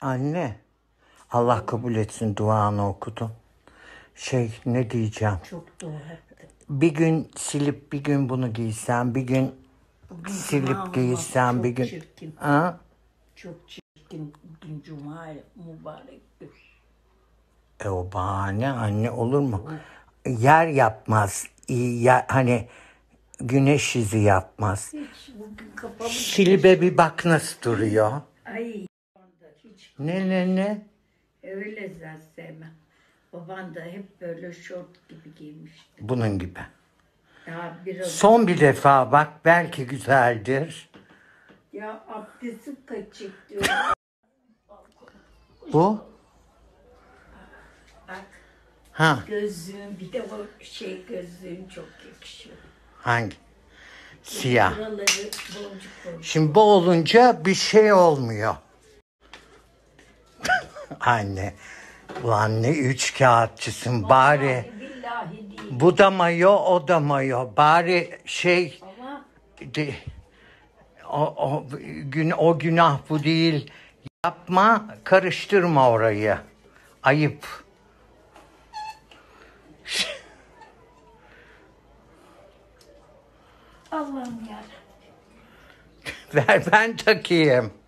Anne, Allah kabul etsin duanı okudum. Şey ne diyeceğim? Çok dua. Bir gün silip bir gün bunu giysem, bir gün Bugün silip giysem, çok bir gün... Çirkin. Ha? Çok çirkin. Bugün cuma mübarek gün. E o bahane anne olur mu? Yer yapmaz. Yer, hani güneş izi yapmaz. Hiç. Şilibe bir bak nasıl duruyor. Ay Ne ne ne? öyle zaten sevmem. Baban da hep böyle şort gibi giymişti. Bunun gibi. Ya biraz Son bir defa bak belki güzeldir. ya abdestim kaçık diyor. Bu? Bak Ha gözlüğün bir de o şey gözlüğün çok yakışıyor. hangi? Siyah. Buraları boncuk boncuk. Şimdi bu olunca bir şey olmuyor. Anne. Ulan ne üç kağıtçısın bari. Vallahi Billahi değil. Bu da mayo o da mayo. Bari şey Ama de, o, o, gün, o günah bu değil. Yapma karıştırma orayı. Ayıp. Allah'ım ya. Ver ben takayım.